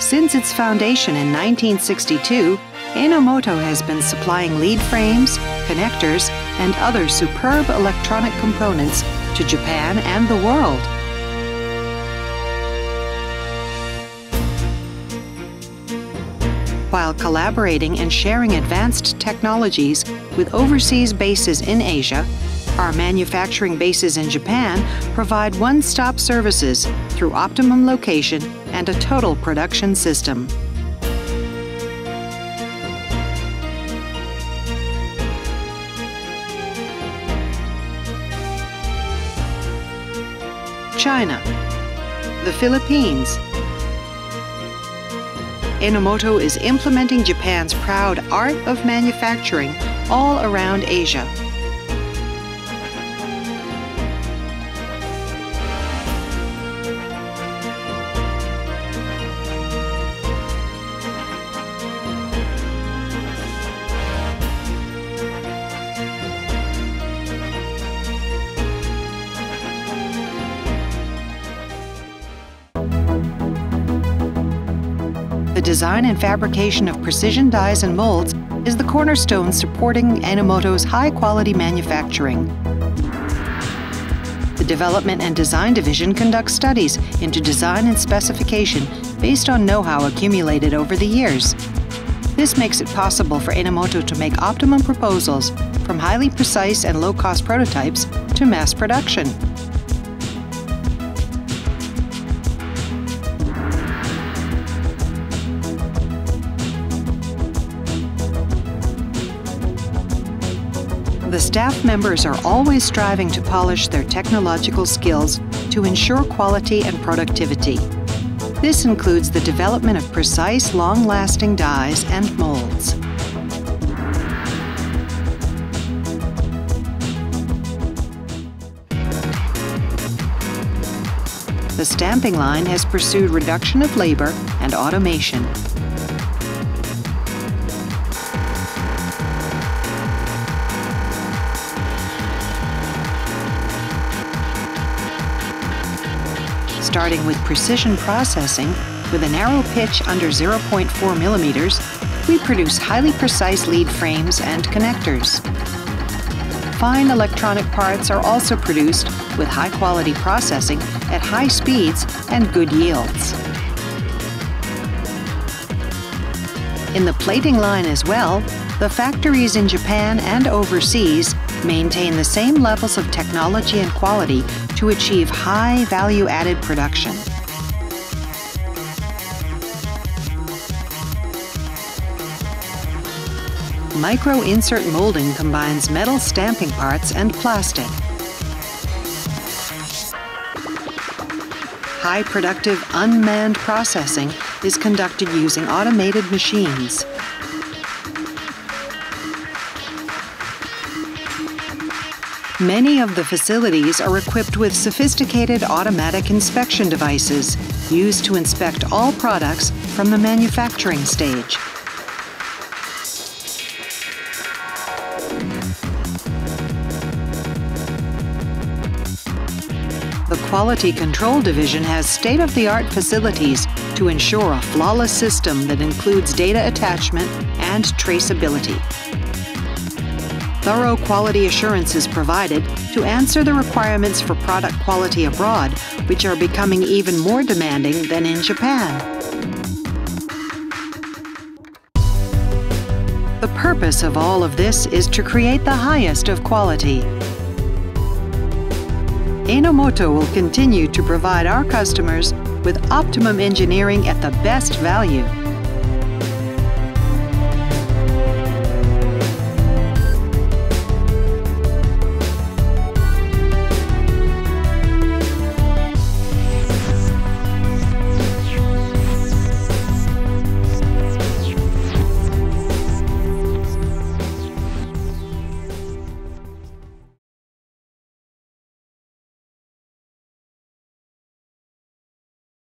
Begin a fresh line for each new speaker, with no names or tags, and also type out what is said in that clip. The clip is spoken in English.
Since its foundation in 1962, Enomoto has been supplying lead frames, connectors, and other superb electronic components to Japan and the world. While collaborating and sharing advanced technologies with overseas bases in Asia, our manufacturing bases in Japan provide one stop services through optimum location and a total production system. China, the Philippines. Enomoto is implementing Japan's proud art of manufacturing all around Asia. Design and fabrication of precision dies and molds is the cornerstone supporting Enomoto's high-quality manufacturing. The Development and Design Division conducts studies into design and specification based on know-how accumulated over the years. This makes it possible for Enomoto to make optimum proposals from highly precise and low-cost prototypes to mass production. The staff members are always striving to polish their technological skills to ensure quality and productivity. This includes the development of precise, long-lasting dies and molds. The stamping line has pursued reduction of labor and automation. Starting with precision processing with a narrow pitch under 0.4 millimeters, we produce highly precise lead frames and connectors. Fine electronic parts are also produced with high quality processing at high speeds and good yields. In the plating line as well, the factories in Japan and overseas maintain the same levels of technology and quality to achieve high value added production. Micro insert molding combines metal stamping parts and plastic. High productive unmanned processing is conducted using automated machines. Many of the facilities are equipped with sophisticated automatic inspection devices used to inspect all products from the manufacturing stage. The Quality Control Division has state-of-the-art facilities to ensure a flawless system that includes data attachment and traceability thorough quality assurance is provided to answer the requirements for product quality abroad, which are becoming even more demanding than in Japan. The purpose of all of this is to create the highest of quality. Enomoto will continue to provide our customers with optimum engineering at the best value